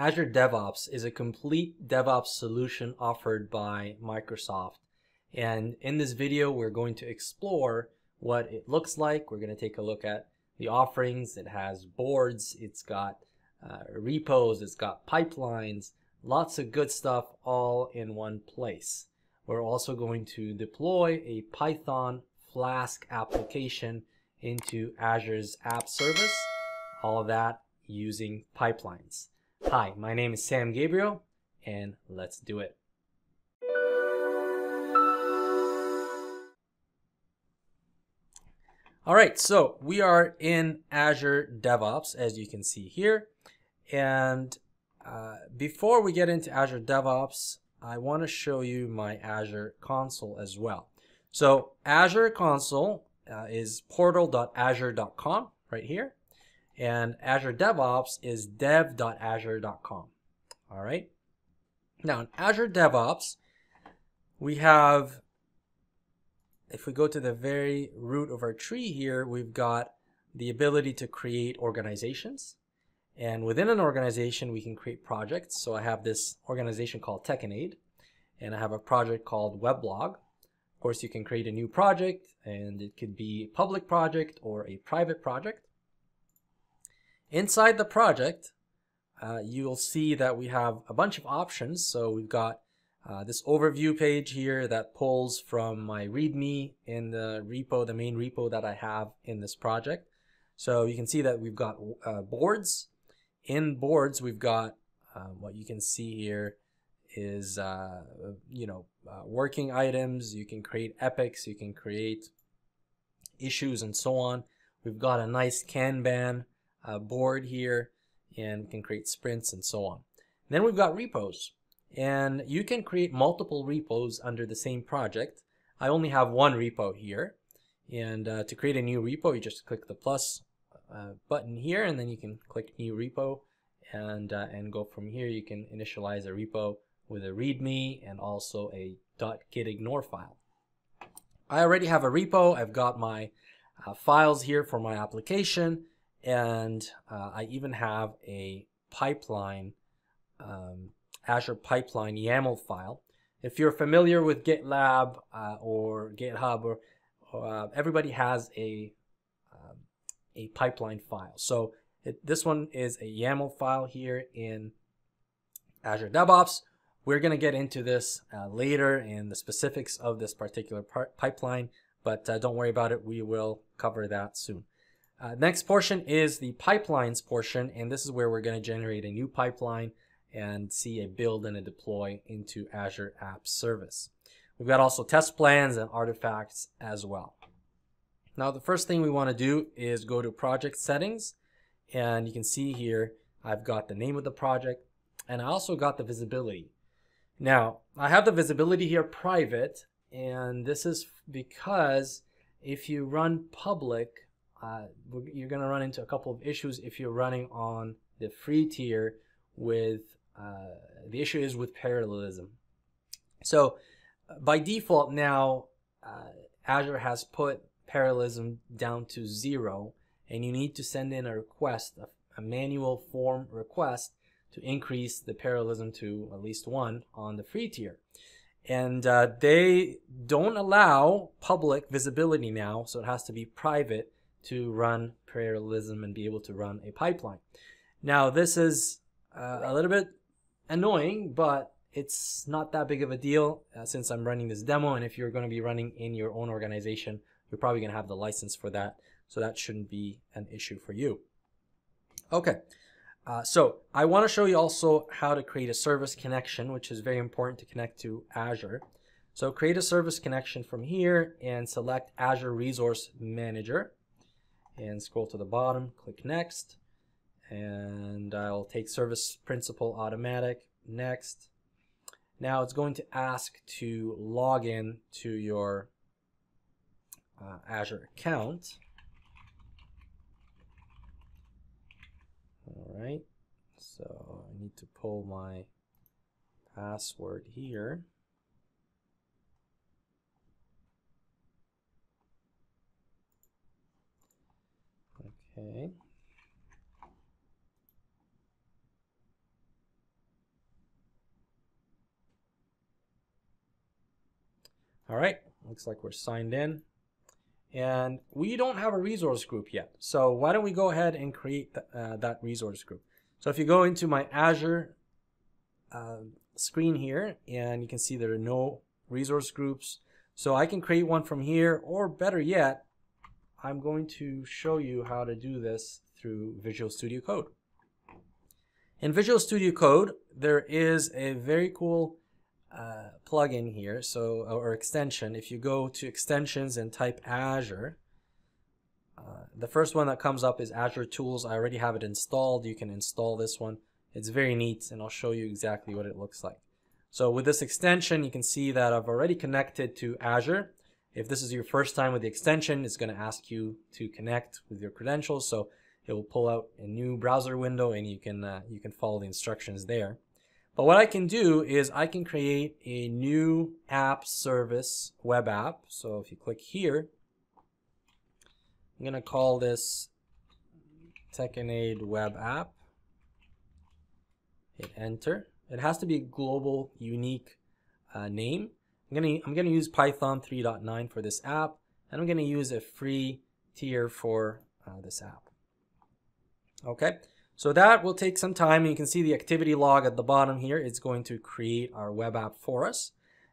Azure DevOps is a complete DevOps solution offered by Microsoft. And in this video, we're going to explore what it looks like. We're going to take a look at the offerings. It has boards, it's got uh, repos, it's got pipelines, lots of good stuff all in one place. We're also going to deploy a Python Flask application into Azure's app service, all that using pipelines. Hi, my name is Sam Gabrail, and let's do it. All right, so we are in Azure DevOps, as you can see here. And uh, before we get into Azure DevOps, I want to show you my Azure console as well. So Azure console uh, is portal.azure.com right here. And Azure DevOps is dev.azure.com. All right. Now in Azure DevOps, we have, if we go to the very root of our tree here, we've got the ability to create organizations. And within an organization, we can create projects. So I have this organization called TeKanAid, and I have a project called Weblog. Of course, you can create a new project, and it could be a public project or a private project. Inside the project, uh, you'll see that we have a bunch of options. So we've got uh, this overview page here that pulls from my README in the repo, the main repo that I have in this project. So you can see that we've got uh, boards. In boards, we've got uh, what you can see here is, uh, you know, uh, working items. You can create epics. You can create issues and so on. We've got a nice Kanban uh, board here and we can create sprints and so on. then we've got repos and you can create multiple repos under the same project. I only have one repo here and uh, to create a new repo you just click the plus uh, button here and then you can click new repo and uh, and go from here you can initialize a repo with a readme and also a .gitignore file. I already have a repo. I've got my uh, files here for my application and uh, I even have a pipeline, um, Azure Pipeline YAML file. If you're familiar with GitLab uh, or GitHub, or, uh, everybody has a um, a pipeline file. So it, this one is a YAML file here in Azure DevOps. We're going to get into this uh, later and the specifics of this particular pipeline, but uh, don't worry about it. We will cover that soon. Uh, next portion is the pipelines portion, and this is where we're going to generate a new pipeline and see a build and a deploy into Azure App Service. We've got also test plans and artifacts as well. Now, the first thing we want to do is go to project settings, and you can see here I've got the name of the project, and I also got the visibility. Now, I have the visibility here private, and this is because if you run public, uh, you're going to run into a couple of issues if you're running on the free tier with uh, the issue is with parallelism. So by default now uh, Azure has put parallelism down to zero and you need to send in a request, a, a manual form request to increase the parallelism to at least one on the free tier. And uh, they don't allow public visibility now, so it has to be private to run parallelism and be able to run a pipeline. Now, this is uh, a little bit annoying, but it's not that big of a deal uh, since I'm running this demo. And if you're going to be running in your own organization, you're probably going to have the license for that. So that shouldn't be an issue for you. Okay. Uh, so I want to show you also how to create a service connection, which is very important to connect to Azure. So create a service connection from here and select Azure Resource Manager and scroll to the bottom, click next, and I'll take service principal automatic, next. Now it's going to ask to log in to your uh, Azure account. All right, so I need to pull my password here. Okay. All right, looks like we're signed in. And we don't have a resource group yet. So why don't we go ahead and create th uh, that resource group. So if you go into my Azure uh, screen here, and you can see there are no resource groups. So I can create one from here, or better yet, I'm going to show you how to do this through Visual Studio Code. In Visual Studio Code, there is a very cool uh, plugin here, so or extension. If you go to extensions and type Azure, uh, the first one that comes up is Azure Tools. I already have it installed. You can install this one. It's very neat, and I'll show you exactly what it looks like. So with this extension, you can see that I've already connected to Azure. If this is your first time with the extension, it's going to ask you to connect with your credentials. So it will pull out a new browser window and you can uh, you can follow the instructions there. But what I can do is I can create a new app service web app. So if you click here, I'm going to call this TeKanAid web app. Hit enter. It has to be a global unique uh, name. I'm gonna I'm gonna use Python 3.9 for this app, and I'm gonna use a free tier for uh, this app. Okay, so that will take some time. You can see the activity log at the bottom here. It's going to create our web app for us.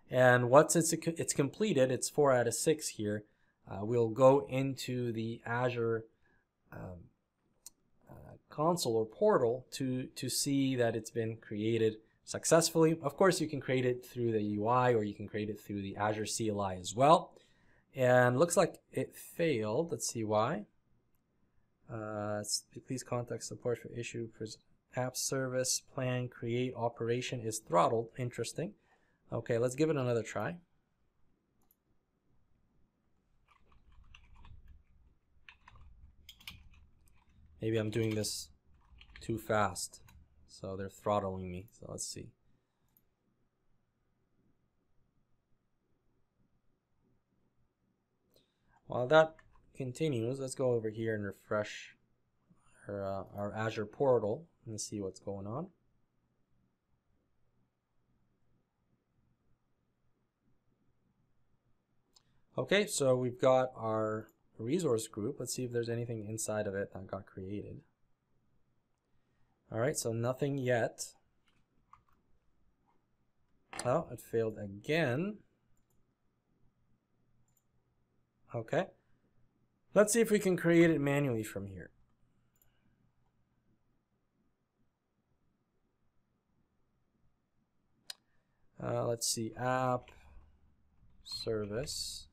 And once it's, it's completed, it's four out of six here, uh, we'll go into the Azure um, uh, console or portal to, to see that it's been created successfully. Of course, you can create it through the UI or you can create it through the Azure CLI as well. And looks like it failed. Let's see why. Uh, please contact support for issue app service plan create operation is throttled. Interesting. Okay, let's give it another try. Maybe I'm doing this too fast. So they're throttling me. So let's see. While that continues, let's go over here and refresh our, uh, our Azure portal and see what's going on. Okay, so we've got our resource group. Let's see if there's anything inside of it that got created. All right, so nothing yet. Oh, it failed again. Okay. Let's see if we can create it manually from here. Uh, let's see, app, service.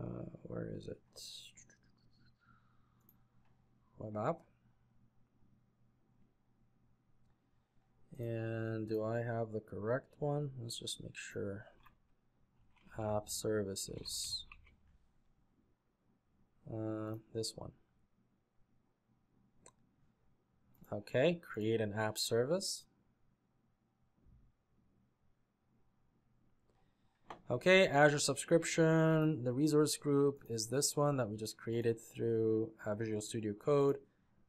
Uh, where is it? Web app. And do I have the correct one? Let's just make sure. App services. Uh, this one. Okay, create an app service. Okay, Azure subscription, the resource group is this one that we just created through uh, Visual Studio Code.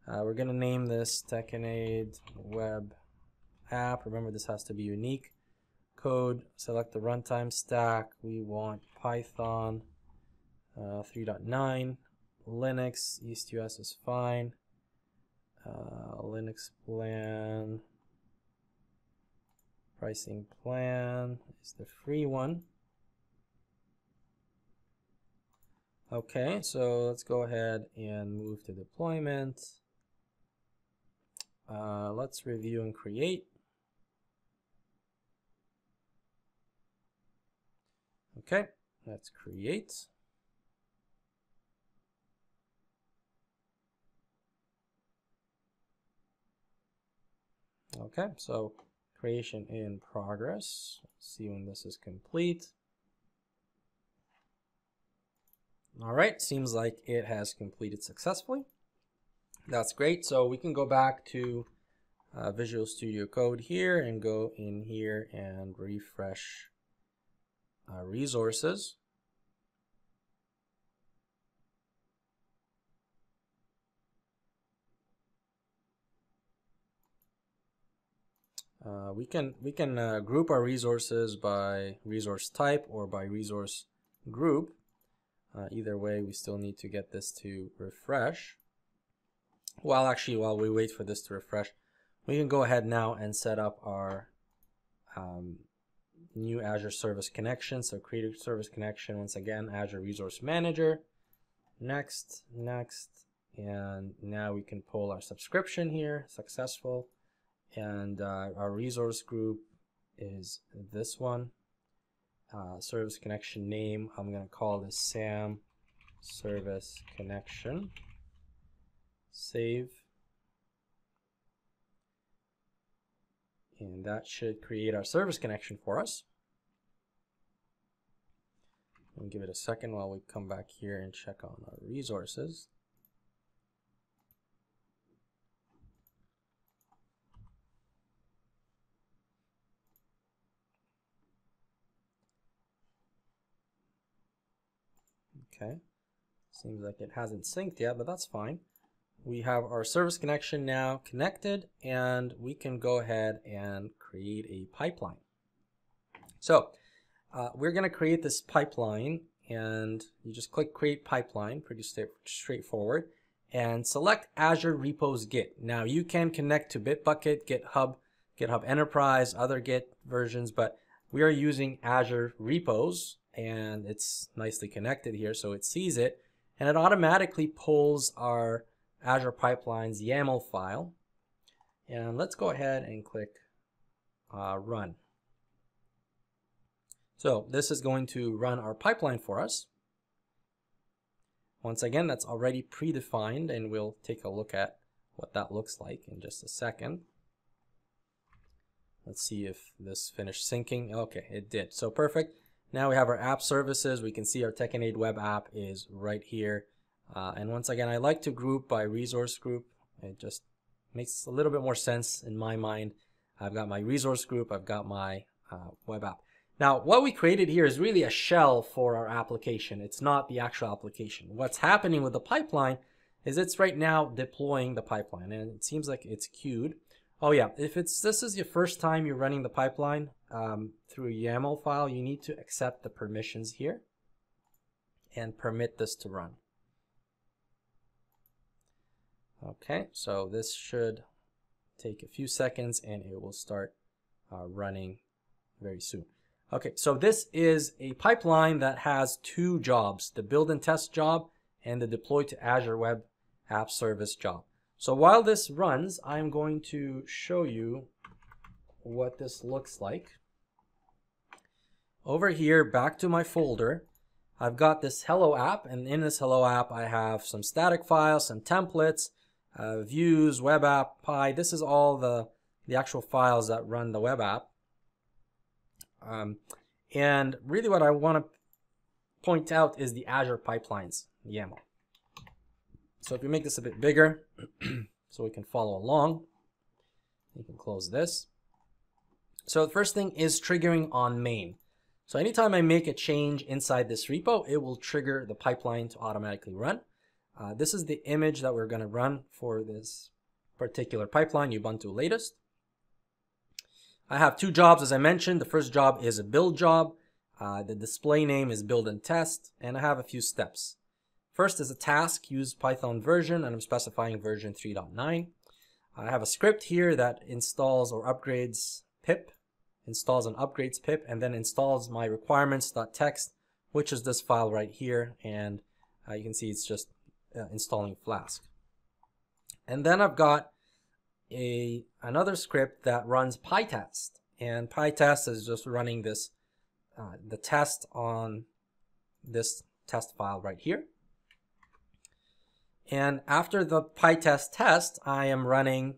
Uh, we're going to name this TeKanAid Web app. Remember, this has to be unique. Code, select the runtime stack. We want Python uh, 3.9. Linux, East US is fine. Uh, Linux plan. Pricing plan is the free one. Okay, so let's go ahead and move to deployment. Uh, let's review and create. Okay, let's create. Okay, so creation in progress. Let's see when this is complete. All right, seems like it has completed successfully. That's great. So we can go back to uh, Visual Studio Code here and go in here and refresh uh, resources. Uh, we can we can uh, group our resources by resource type or by resource group uh, either way, we still need to get this to refresh. Well, actually, while we wait for this to refresh, we can go ahead now and set up our um, new Azure Service Connection. So create a service connection, once again, Azure Resource Manager. Next, next, and now we can pull our subscription here, successful. And uh, our resource group is this one. Uh, service connection name, I'm going to call this SAM Service Connection. Save. And that should create our service connection for us. And give it a second while we come back here and check on our resources. Okay, seems like it hasn't synced yet, but that's fine we have our service connection now connected and we can go ahead and create a pipeline. So uh, we're going to create this pipeline and you just click create pipeline, pretty straightforward, and select Azure Repos Git. Now you can connect to Bitbucket, GitHub, GitHub Enterprise, other Git versions, but we are using Azure Repos and it's nicely connected here so it sees it and it automatically pulls our Azure Pipelines YAML file. And let's go ahead and click uh, run. So this is going to run our pipeline for us. Once again, that's already predefined and we'll take a look at what that looks like in just a second. Let's see if this finished syncing. Okay, it did. So perfect. Now we have our app services. We can see our TeKanAid web app is right here. Uh, and once again, I like to group by resource group. It just makes a little bit more sense in my mind. I've got my resource group, I've got my uh, web app. Now, what we created here is really a shell for our application. It's not the actual application. What's happening with the pipeline is it's right now deploying the pipeline and it seems like it's queued. Oh yeah, if it's this is your first time you're running the pipeline um, through a YAML file, you need to accept the permissions here and permit this to run. Okay, so this should take a few seconds and it will start uh, running very soon. Okay, so this is a pipeline that has two jobs, the build and test job and the deploy to Azure Web App Service job. So while this runs, I'm going to show you what this looks like. Over here, back to my folder, I've got this Hello app, and in this Hello app, I have some static files, some templates, uh, views, web app, Pi. This is all the, the actual files that run the web app. Um, and really what I want to point out is the Azure pipelines YAML. So if we make this a bit bigger so we can follow along, you can close this. So the first thing is triggering on main. So anytime I make a change inside this repo, it will trigger the pipeline to automatically run. Uh, this is the image that we're going to run for this particular pipeline, Ubuntu latest. I have two jobs, as I mentioned. The first job is a build job. Uh, the display name is build and test, and I have a few steps. First is a task, use Python version, and I'm specifying version 3.9. I have a script here that installs or upgrades pip, installs and upgrades pip, and then installs my requirements.txt, which is this file right here. And uh, you can see it's just uh, installing Flask. And then I've got a another script that runs PyTest. And PyTest is just running this uh, the test on this test file right here. And after the PyTest test, I am running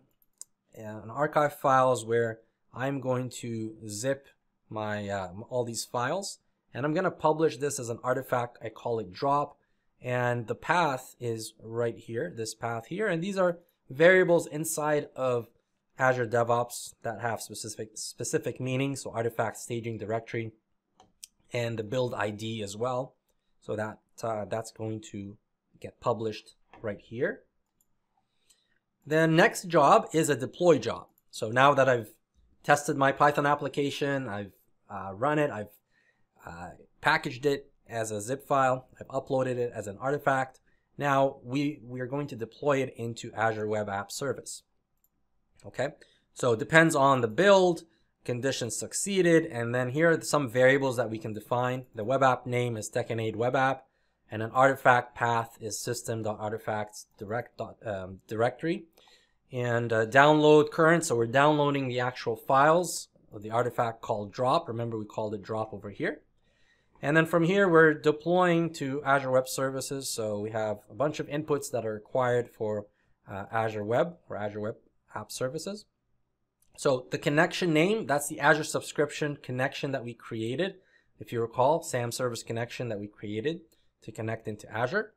an archive files where I'm going to zip my uh, all these files and I'm going to publish this as an artifact. I call it drop and the path is right here, this path here. And these are variables inside of Azure DevOps that have specific specific meaning. So artifact staging directory and the build ID as well. So that uh, that's going to get published right here. The next job is a deploy job. So now that I've tested my Python application. I've uh, run it. I've uh, packaged it as a zip file. I've uploaded it as an artifact. Now we, we are going to deploy it into Azure Web App Service. Okay, so it depends on the build, conditions succeeded, and then here are some variables that we can define. The web app name is TeKanAid Web App, and an artifact path is system.artifacts direct, um, directory. And uh, download current, so we're downloading the actual files of the artifact called drop. Remember we called it drop over here. And then from here, we're deploying to Azure Web Services. So we have a bunch of inputs that are required for uh, Azure Web or Azure Web App Services. So the connection name, that's the Azure subscription connection that we created. If you recall, SAM service connection that we created to connect into Azure.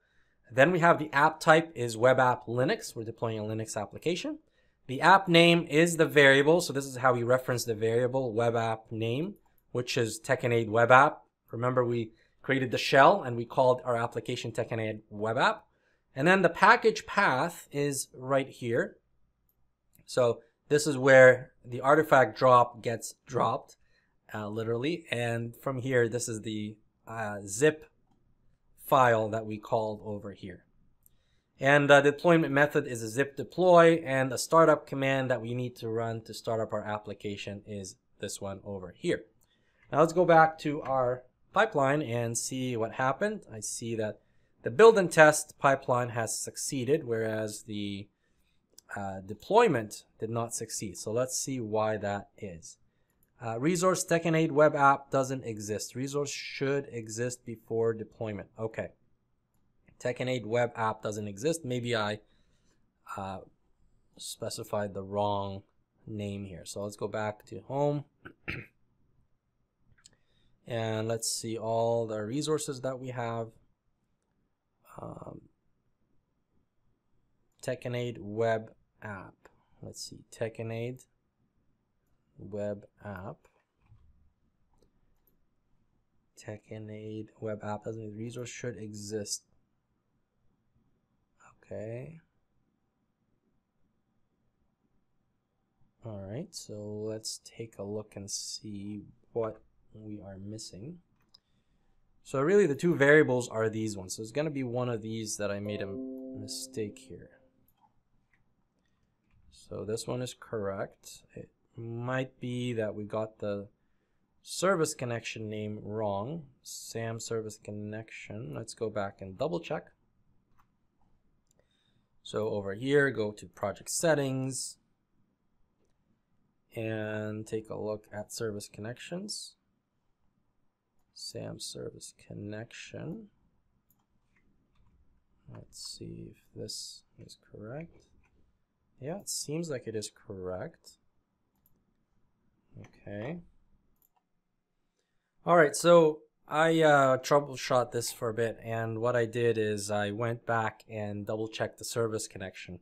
Then we have the app type is web app Linux. We're deploying a Linux application. The app name is the variable. So this is how we reference the variable web app name, which is TeKanAid web app. Remember we created the shell and we called our application TeKanAid web app. And then the package path is right here. So this is where the artifact drop gets dropped, uh, literally. And from here, this is the uh, zip file that we called over here. And the deployment method is a zip deploy and the startup command that we need to run to start up our application is this one over here. Now let's go back to our pipeline and see what happened. I see that the build and test pipeline has succeeded, whereas the uh, deployment did not succeed. So let's see why that is. Uh, resource TeKanAid web app doesn't exist. Resource should exist before deployment. Okay. TeKanAid web app doesn't exist. Maybe I uh, specified the wrong name here. So let's go back to home. and let's see all the resources that we have. Um, web app. Let's see, TeKanAid web app. TeKanAid web app doesn't mean resource should exist. Okay. Alright, so let's take a look and see what we are missing. So really the two variables are these ones. So it's going to be one of these that I made a mistake here. So this one is correct. It might be that we got the service connection name wrong. SAM service connection. Let's go back and double check. So over here, go to project settings and take a look at service connections. SAM service connection. Let's see if this is correct. Yeah, it seems like it is correct. Okay. All right, so I uh, troubleshot this for a bit, and what I did is I went back and double checked the service connection.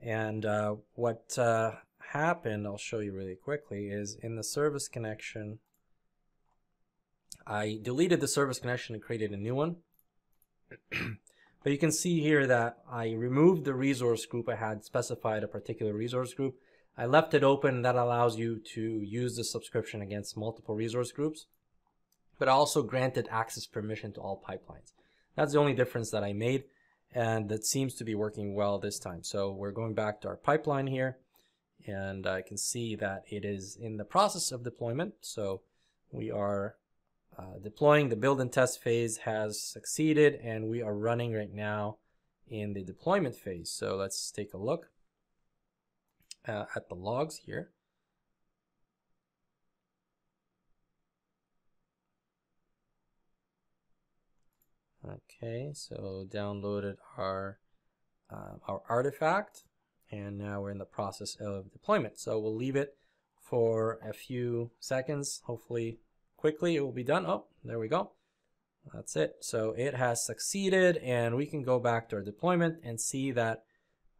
And uh, what uh, happened, I'll show you really quickly, is in the service connection, I deleted the service connection and created a new one. But you can see here that I removed the resource group. I had specified a particular resource group. I left it open. That allows you to use the subscription against multiple resource groups. But I also granted access permission to all pipelines. That's the only difference that I made. And that seems to be working well this time. So we're going back to our pipeline here. And I can see that it is in the process of deployment. So we are uh, deploying the build and test phase has succeeded and we are running right now in the deployment phase. So let's take a look uh, at the logs here. Okay, so downloaded our uh, our artifact and now we're in the process of deployment. So we'll leave it for a few seconds, hopefully quickly it will be done. Oh, there we go. That's it. So it has succeeded and we can go back to our deployment and see that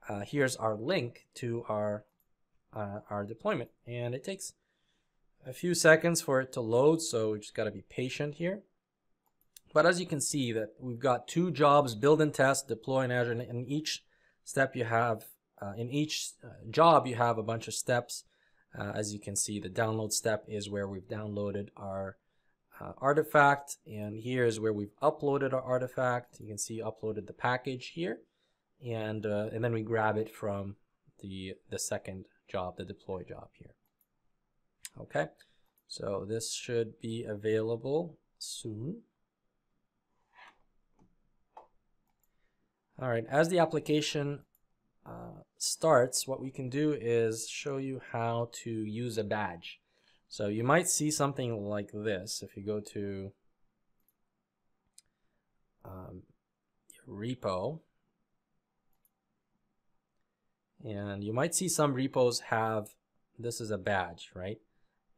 uh, here's our link to our uh, our deployment. And it takes a few seconds for it to load so we just got to be patient here. But as you can see that we've got two jobs build and test deploy in Azure and in each step you have uh, in each uh, job you have a bunch of steps. Uh, as you can see, the download step is where we've downloaded our uh, artifact, and here is where we've uploaded our artifact. You can see uploaded the package here, and uh, and then we grab it from the the second job, the deploy job here. Okay, so this should be available soon. All right, as the application uh, starts, what we can do is show you how to use a badge. So you might see something like this if you go to um, repo. And you might see some repos have, this is a badge, right?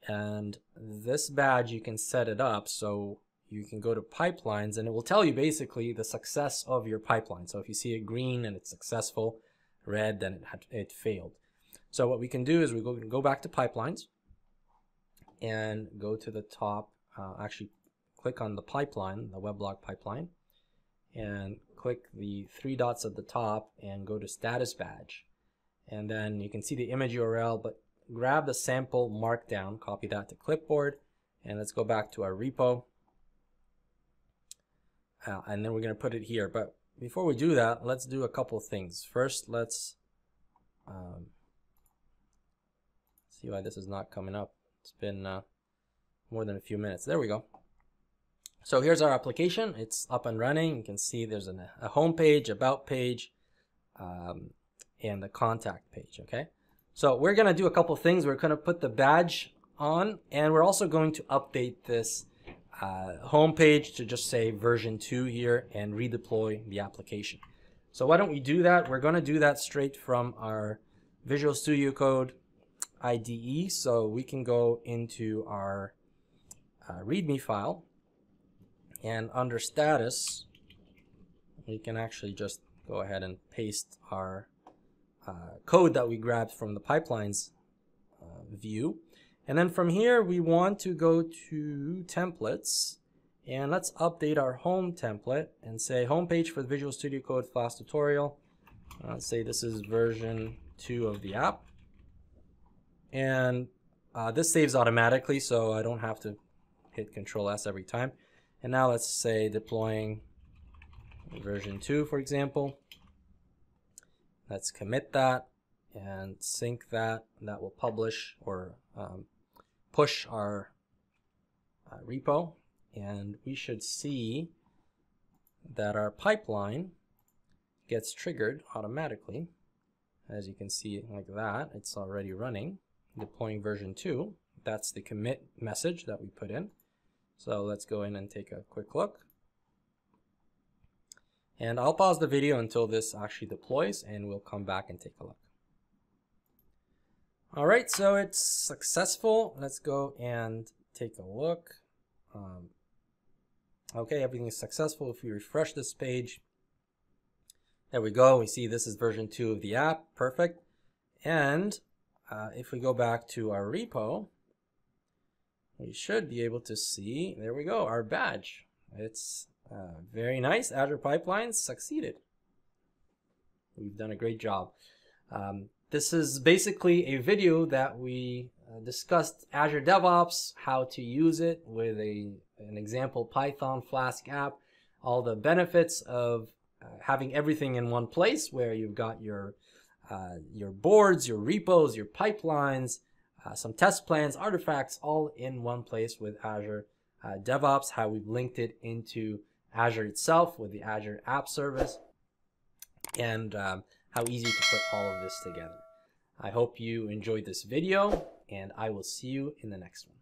And this badge, you can set it up so you can go to pipelines and it will tell you basically the success of your pipeline. So if you see it green and it's successful, red, then it, had, it failed. So what we can do is we go, go back to pipelines and go to the top, uh, actually click on the pipeline, the weblog pipeline, and click the three dots at the top and go to status badge. And then you can see the image URL, but grab the sample markdown, copy that to clipboard, and let's go back to our repo. Uh, and then we're going to put it here. But before we do that, let's do a couple things. First, let's um, see why this is not coming up. It's been uh, more than a few minutes. There we go. So here's our application. It's up and running. You can see there's an, a home page, about page, um, and the contact page. Okay. So we're going to do a couple things. We're going to put the badge on, and we're also going to update this uh, home page to just say version 2 here and redeploy the application. So why don't we do that? We're going to do that straight from our Visual Studio Code IDE. So we can go into our uh, README file and under status, we can actually just go ahead and paste our uh, code that we grabbed from the pipelines uh, view. And then from here, we want to go to templates and let's update our home template and say homepage for the Visual Studio Code Flask tutorial. Let's say this is version 2 of the app. And uh, this saves automatically, so I don't have to hit Control S every time. And now let's say deploying version 2, for example. Let's commit that and sync that. And That will publish or um, push our uh, repo. And we should see that our pipeline gets triggered automatically. As you can see like that, it's already running deploying version 2. That's the commit message that we put in. So let's go in and take a quick look. And I'll pause the video until this actually deploys and we'll come back and take a look. All right, so it's successful. Let's go and take a look. Um, okay, everything is successful. If we refresh this page, there we go. We see this is version 2 of the app. Perfect. And uh, if we go back to our repo, we should be able to see, there we go, our badge. It's uh, very nice. Azure Pipelines succeeded. We've done a great job. Um, this is basically a video that we uh, discussed Azure DevOps, how to use it with a, an example Python Flask app, all the benefits of uh, having everything in one place where you've got your uh, your boards, your repos, your pipelines, uh, some test plans, artifacts, all in one place with Azure uh, DevOps, how we've linked it into Azure itself with the Azure App Service, and um, how easy to put all of this together. I hope you enjoyed this video, and I will see you in the next one.